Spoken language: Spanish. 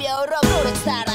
Fabio Rockstar